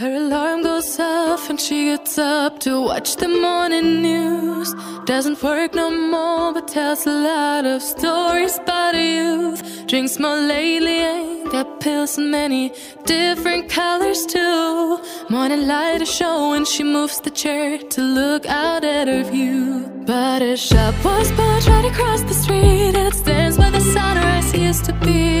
Her alarm goes off and she gets up to watch the morning news. Doesn't work no more, but tells a lot of stories about her youth. Drinks more lately, ain't got pills in many different colors too. Morning light is showing, she moves the chair to look out at her view. But her shop was built right across the street, it stands where the sunrise used to be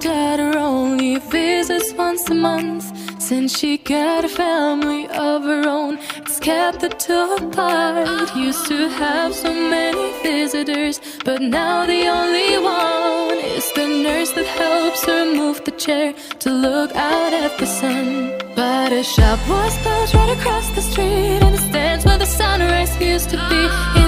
Daughter only visits once a month. Since she got a family of her own, it's kept the two apart. Used to have so many visitors, but now the only one is the nurse that helps her move the chair to look out at the sun. But a shop was built right across the street, and it stands where the sunrise used to be.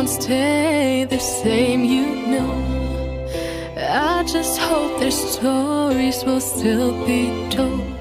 Don't stay the same, you know. I just hope their stories will still be told.